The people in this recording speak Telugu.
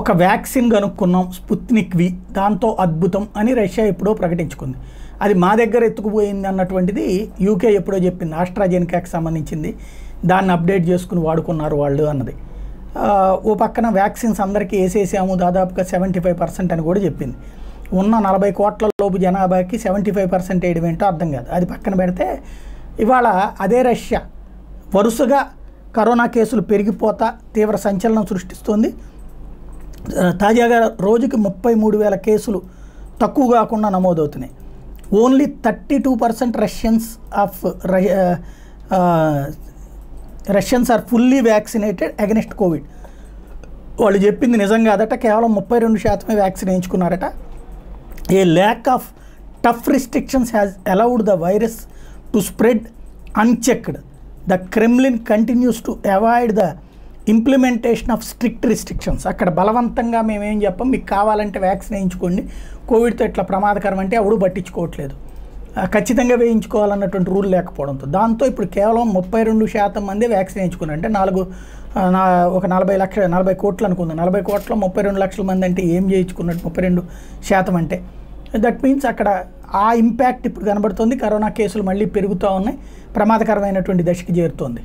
ఒక వ్యాక్సిన్ కనుక్కున్నాం స్పుత్నిక్ వి దాంతో అద్భుతం అని రష్యా ఎప్పుడో ప్రకటించుకుంది. అది మా దగ్గర ఎత్తుకుపోయింది అన్నటువంటిది యూకే ఎప్పుడో చెప్పింది ఆస్ట్రాజెనికాకి సంబంధించింది. దాన్ని అప్డేట్ చేసుకుని వాడుకున్నారు వాళ్ళు అన్నది. ఓ పక్కన వ్యాక్సిన్స్ అందరికీ వేసేసాము దాదాపుగా సెవెంటీ ఫైవ్ పర్సెంట్ అని కూడా చెప్పింది. ఉన్న నలభై కోట్ల లోపు జనాభాకి సెవెంటీ ఫైవ్ పర్సెంట్ వేయడం ఏంటో అర్థం కాదు. అది పక్కన పెడితే ఇవాళ అదే రష్యా వరుసగా కరోనా కేసులు పెరిగిపోతా తీవ్ర సంచలనం సృష్టిస్తోంది. తాజాగా రోజుకి ముప్పై మూడు వేల కేసులు తక్కువ కాకుండా నమోదవుతున్నాయి. Only thirty two percent Russians of Russians are fully vaccinated against covid. వాళ్ళు చెప్పింది నిజం కాదట కేవలం ముప్పై రెండు శాతమే vaccine వేయించుకున్నారట a lack of tough restrictions has allowed the virus to spread unchecked. The Kremlin continues to avoid the implementation of strict restrictions అక్కడ బలవంతంగా మేమేం చెప్పం మీకు కావాలంటే వ్యాక్సిన్ వేయించుకోండి కోవిడ్తో ఇట్లా ప్రమాదకరం అంటే ఎవడూ పట్టించుకోవట్లేదు. ఖచ్చితంగా వేయించుకోవాలన్నటువంటి రూల్ లేకపోవడంతో. దాంతో ఇప్పుడు కేవలం ముప్పై రెండు శాతం మంది వ్యాక్సిన్ వేయించుకున్నారు. అంటే నాలుగు నా ఒక నలభై లక్షల నలభై కోట్లు అనుకుందాం. నలభై కోట్ల ముప్పై రెండు లక్షల మంది అంటే ఏం చేయించుకున్నట్టు ముప్పై రెండు శాతం అంటే? దట్ మీన్స్ అక్కడ ఆ ఇంపాక్ట్ ఇప్పుడు కనబడుతుంది. కరోనా కేసులు మళ్ళీ పెరుగుతూ ఉన్నాయి. ప్రమాదకరమైనటువంటి దశకి చేరుతోంది.